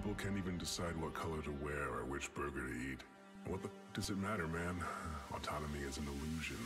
People can't even decide what color to wear or which burger to eat. What the does it matter, man? Autonomy is an illusion.